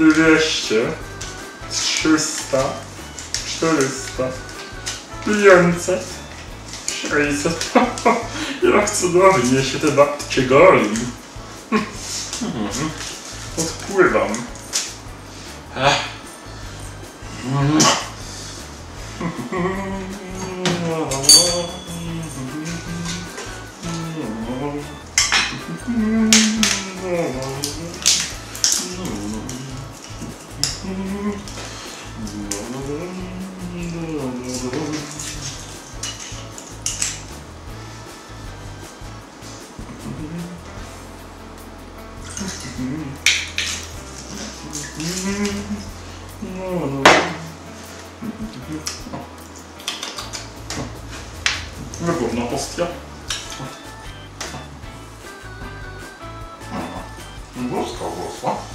200, 300, 400, 500, 600. Jak cudownie się te babcie goli. Odpływam. Ech. Mhm. Выгодно после. Гост, гост, а?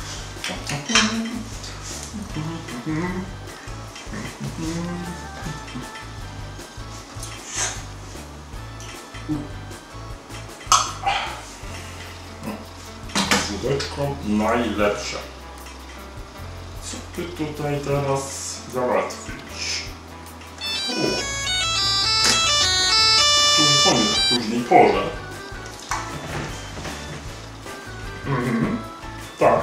Wódeczko najlepsze. Co ty tutaj teraz załatwisz? Którzy są w późnej porze? Mhm. Tak.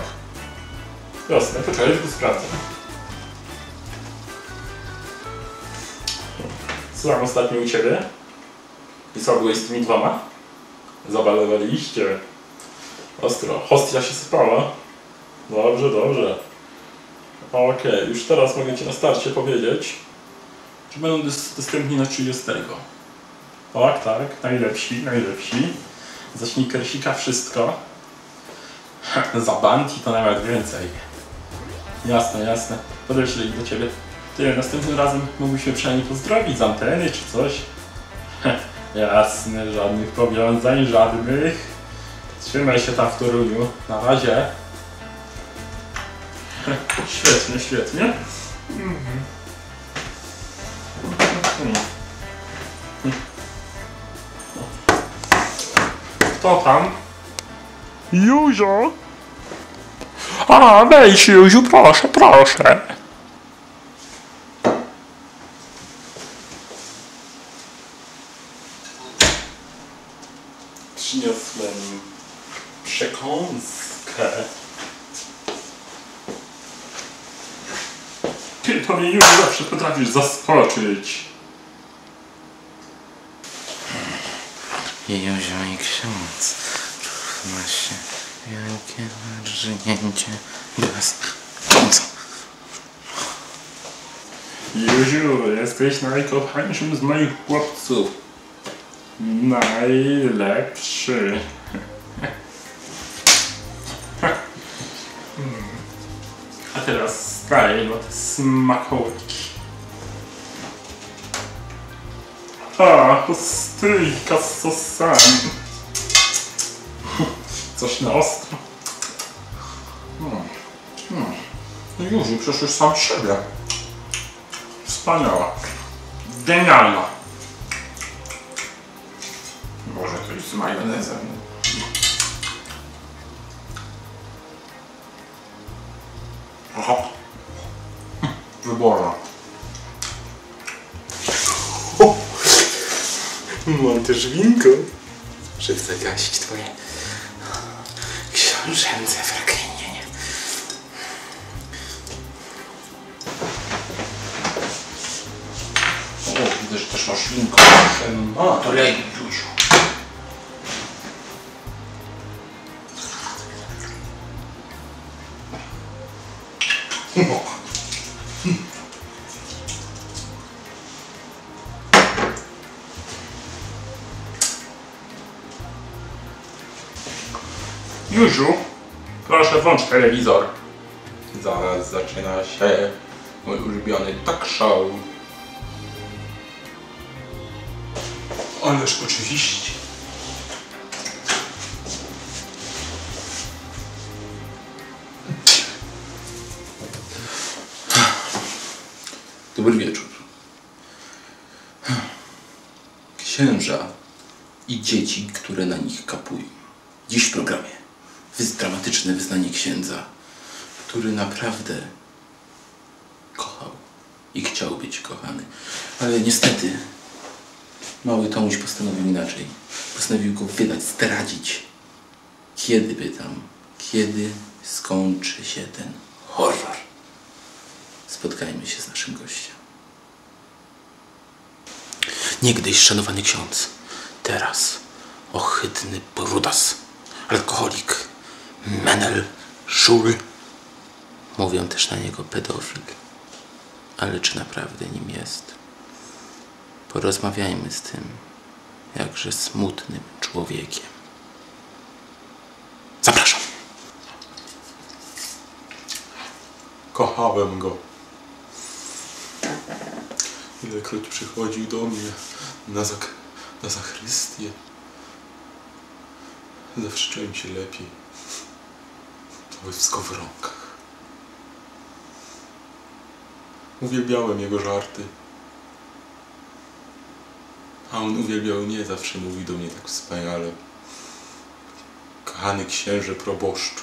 Jasne, poczekaj, tylko sprawdzę. Tam ostatnio u Ciebie? I co, byłeś z tymi dwoma? Zabalowaliście. Ostro. Hostia się sypała. Dobrze, dobrze. Okej, już teraz mogę Ci na starcie powiedzieć, że będą dostępni na 30. Tak, tak, najlepsi, najlepsi. Za Snickersika wszystko. Za Banti to nawet więcej. Jasne, jasne. Ich do Ciebie. Ty, następnym razem mógłbyśmy przynajmniej pozdrowić z anteny czy coś. Jasne, żadnych powiązań, żadnych. Trzymaj się tam w Toruniu. Na razie. Świetnie, świetnie. Mhm. Kto tam? Józio? A, wejdź Józiu, proszę, proszę. Ty to mnie już zawsze potrafisz zaskoczyć. Józio i ksiądz. Ma się wielkie rżnięcie bez końca. Józiu, jesteś najkochańszym z moich chłopców. Najlepszy. Staj no te smakołyki. A, stryjka z sosami. Coś na ostro. Hmm. Hmm. No Józiu, przecież sam siebie. Wspaniała. Genialna. Może coś z majonezem. Aha. Wyborna. Mam też winko, żeby zagasić twoje książęce pragnienie. grzeszna szwinko. A, to lej, Józiu. Józiu, proszę włącz telewizor. Zaraz zaczyna się mój ulubiony talk show. Ależ oczywiście. Dobry wieczór. Księża i dzieci, które na nich kapują. Dziś w programie dramatyczne wyznanie księdza, który naprawdę kochał i chciał być kochany. Ale niestety mały Tomuś postanowił inaczej. Postanowił go wydać, zdradzić. Kiedy pytam, kiedy skończy się ten horror? Spotkajmy się z naszym gościem. Niegdyś szanowany ksiądz, teraz ohydny brudas, alkoholik, menel, żul. Mówią też na niego pedofil. Ale czy naprawdę nim jest? Porozmawiajmy z tym jakże smutnym człowiekiem. Zapraszam. Kochałem go. Ilekroć przychodził do mnie na, zak- na zachrystię, zawsze czułem się lepiej. Cały w skowronkach. Uwielbiałem jego żarty. A on uwielbiał mnie, zawsze mówił do mnie tak wspaniale. Kochany księże proboszczu.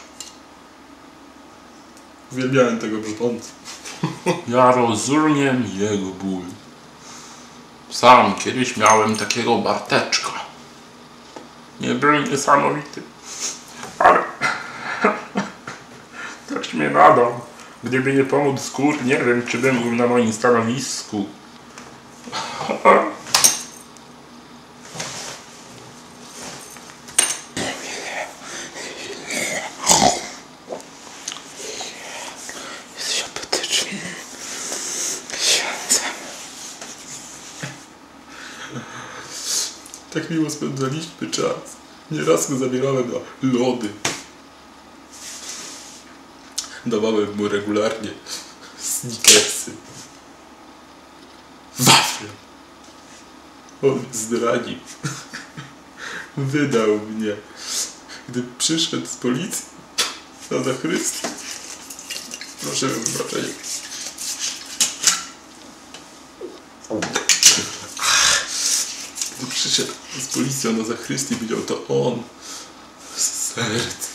Uwielbiałem tego brzdąca. Ja rozumiem jego ból. Sam kiedyś miałem takiego Barteczka. Nie był niesamowity. Ale... Też mnie nadał. Gdyby nie pomóc skór, nie wiem, czy bym był na moim stanowisku. Jesteś apetyczny. Księdzem. Tak miło spędzaliśmy czas. Nieraz go zabierałem na lody. Dawałem mu regularnie snickersy. Wafle. On zdradził. Wydał mnie. Gdy przyszedł z policji na zachrystę. Proszę o wybaczenie. Gdy przyszedł z policją na zachrystię, widział to on.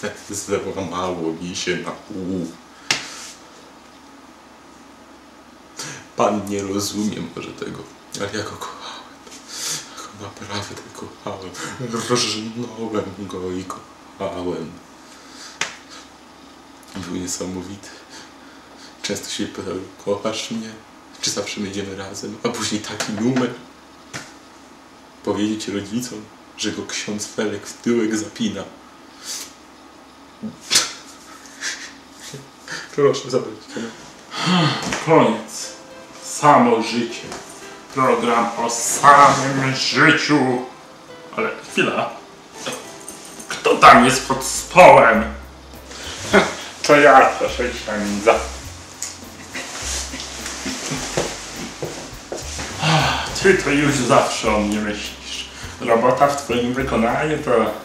Serce załamało mi się na pół. Pan nie rozumie może tego, ale ja go kochałem. Naprawdę kochałem. Rżnąłem go i kochałem. Był niesamowity. Często się pytał, kochasz mnie? Czy zawsze będziemy razem? A później taki numer. Powiedzieć rodzicom, że go ksiądz Felek w tyłek zapina. Proszę zabrać. Koniec. Samo życie. Program o samym życiu. Ale chwila. Kto tam jest pod stołem? To ja, proszę księdza. Ty to już zawsze o mnie myślisz. Robota w twoim wykonaniu to...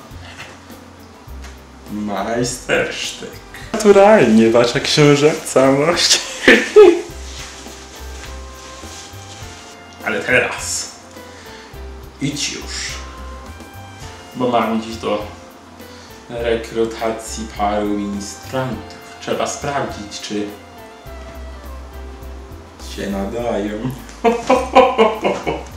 Majstersztyk. Naturalnie, wasza książęcałość. Ale teraz idź już, bo mam dziś do rekrutacji paru ministrantów. Trzeba sprawdzić, czy się nadają.